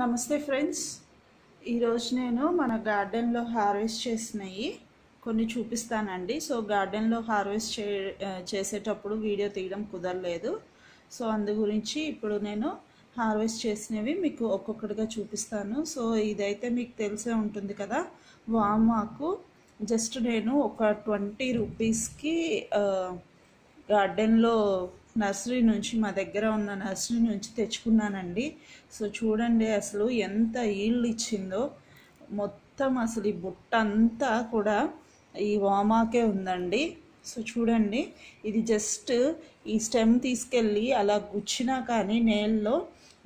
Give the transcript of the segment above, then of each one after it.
నమస్తే ఫ్రెండ్స్. ఈరోజు నేను మన గార్డెన్లో హార్వెస్ట్ చేసినవి కొన్ని చూపిస్తానండి. సో గార్డెన్లో హార్వెస్ట్ చే చేసేటప్పుడు వీడియో తీయడం కుదరలేదు. సో అందు గురించి ఇప్పుడు నేను హార్వెస్ట్ చేసినవి మీకు ఒక్కొక్కటిగా చూపిస్తాను. సో ఇదైతే మీకు తెలిసే ఉంటుంది కదా వామాకు జస్ట్ నేను ఒక ట్వంటీ రూపీస్కి గార్డెన్లో నర్సరీ నుంచి మా దగ్గర ఉన్న నర్సరీ నుంచి తెచ్చుకున్నానండి. సో చూడండి అసలు ఎంత ఈల్డ్ ఇచ్చిందో మొత్తం అసలు ఈ బుట్ట అంతా కూడా ఈ వామాకే ఉందండి. సో చూడండి. ఇది జస్ట్ ఈ స్టెమ్ తీసుకెళ్ళి అలా గుచ్చినా కానీ నేల్లో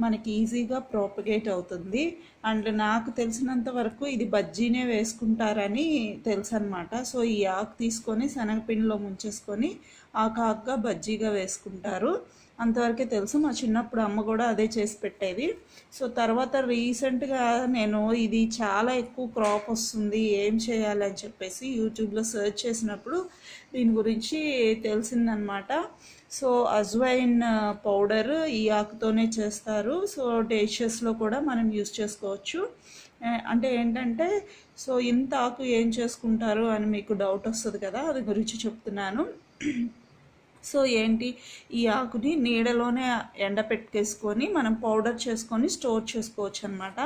మనకి ఈజీగా ప్రాపగేట్ అవుతుంది. అండ్ నాకు తెలిసినంత వరకు ఇది బజ్జీనే వేసుకుంటారని తెలుసు అనమాట సో ఈ ఆకు తీసుకొని శనగపిండిలో ముంచేసుకొని ఆకు ఆకుగా బజ్జీగా వేసుకుంటారు. అంతవరకే తెలుసు మా చిన్నప్పుడు అమ్మ కూడా అదే చేసి పెట్టేది. సో తర్వాత రీసెంట్గా నేను ఇది చాలా ఎక్కువ క్రాప్ వస్తుంది ఏం చేయాలని చెప్పేసి యూట్యూబ్లో సెర్చ్ చేసినప్పుడు దీని గురించి తెలిసిందనమాట సో అజ్వైన్ పౌడర్ ఈ ఆకుతోనే చేస్తారు. సో డేషెస్లో కూడా మనం యూస్ చేసుకోవచ్చు. చేసుకోవచ్చు. అంటే ఏంటంటే సో ఇంత ఆకు ఏం చేసుకుంటారు అని మీకు డౌట్ వస్తుంది కదా అది గురించి చెప్తున్నాను. సో ఏంటి ఈ ఆకుని నీడలోనే ఎండపెట్టుకేసుకొని మనం పౌడర్ చేసుకొని స్టోర్ చేసుకోవచ్చు అనమాట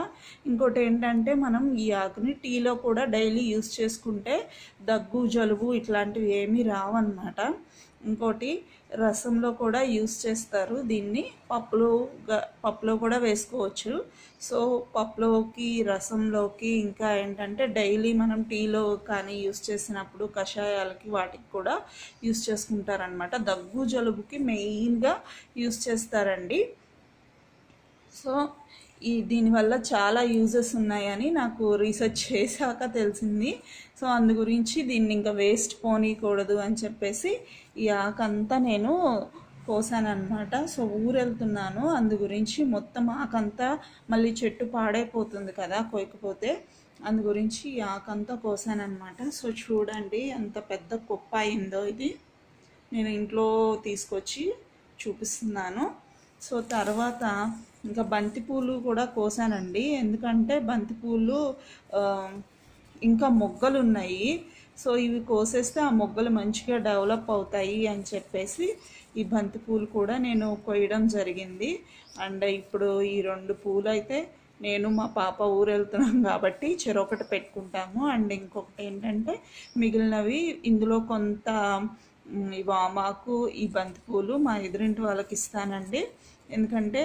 ఇంకోటి ఏంటంటే మనం ఈ ఆకుని టీలో కూడా డైలీ యూస్ చేసుకుంటే దగ్గు జలుబు ఇట్లాంటివి ఏమీ రావన్నమాట ఇంకోటి రసంలో కూడా యూస్ చేస్తారు. దీన్ని పప్పులో పప్పులో కూడా వేసుకోవచ్చు. సో పప్పులోకి రసంలోకి ఇంకా ఏంటంటే డైలీ మనం టీలో కానీ యూస్ చేసినప్పుడు కషాయాలకి వాటికి కూడా యూస్ చేసుకుంటారనమాట దగ్గు జలుబుకి మెయిన్గా యూస్ చేస్తారండి. సో ఈ దీనివల్ల చాలా యూజెస్ ఉన్నాయని నాకు రీసెర్చ్ చేశాక తెలిసింది. సో అందు గురించి దీన్ని ఇంకా వేస్ట్ పోనీయకూడదు అని చెప్పేసి ఈ ఆకంతా నేను కోసాను అనమాట సో ఊరెళ్తున్నాను. అందు గురించి మొత్తం ఆకంతా మళ్ళీ చెట్టు పాడైపోతుంది కదా కోయకపోతే అందు గురించి ఈ ఆకంతా కోసానమాట సో చూడండి ఎంత పెద్ద కుప్ప అయిందో ఇది. నేను ఇంట్లో తీసుకొచ్చి చూపిస్తున్నాను. సో తర్వాత ఇంకా బంతిపూలు కూడా కోసానండి. ఎందుకంటే బంతిపూలు ఇంకా మొగ్గలు ఉన్నాయి సో ఇవి కోసేస్తే ఆ మొగ్గలు మంచిగా డెవలప్ అవుతాయి అని చెప్పేసి ఈ బంతి పూలు కూడా నేను కొయ్యడం జరిగింది. అండ్ ఇప్పుడు ఈ రెండు పూలు అయితే నేను మా పాప ఊరు వెళ్తున్నాం కాబట్టి చెరొకటి పెట్టుకుంటాము. అండ్ ఇంకొకటి ఏంటంటే మిగిలినవి ఇందులో కొంత ఈ వామాకు ఈ బంతిపూలు మా ఎదురింటి వాళ్ళకి ఇస్తానండి. ఎందుకంటే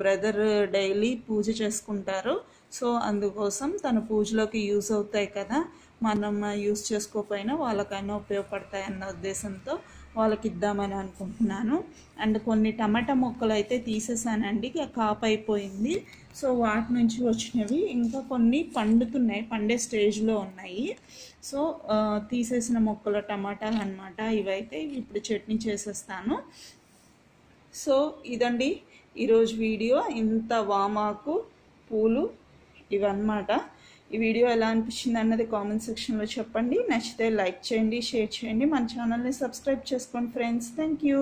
బ్రదర్ డైలీ పూజ చేసుకుంటారు. సో అందుకోసం తన పూజలోకి యూజ్ అవుతాయి కదా. మనం యూజ్ చేసుకోకపోయినా వాళ్ళకైనా ఉపయోగపడతాయి అన్న ఉద్దేశంతో వాళ్ళకి ఇద్దామని అనుకుంటున్నాను. అండ్ కొన్ని టమాటా మొక్కలు అయితే తీసేసానండి. కాపు అయిపోయింది. సో వాటి నుంచి వచ్చినవి ఇంకా కొన్ని పండుతున్నాయి. పండే స్టేజ్లో ఉన్నాయి. సో తీసేసిన మొక్కల టమాటాలు అనమాట ఇవైతే ఇప్పుడు చట్నీ చేసేస్తాను. సో ఇదండి ఈరోజు వీడియో. ఇంత వామాకు పూలు ఇవన్నమాట. ఈ వీడియో ఎలా అనిపించింది అన్నది కామెంట్ సెక్షన్లో చెప్పండి. నచ్చితే లైక్ చేయండి షేర్ చేయండి. మన ఛానల్ని సబ్స్క్రైబ్ చేసుకోండి ఫ్రెండ్స్. Thank you